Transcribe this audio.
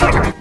Come on.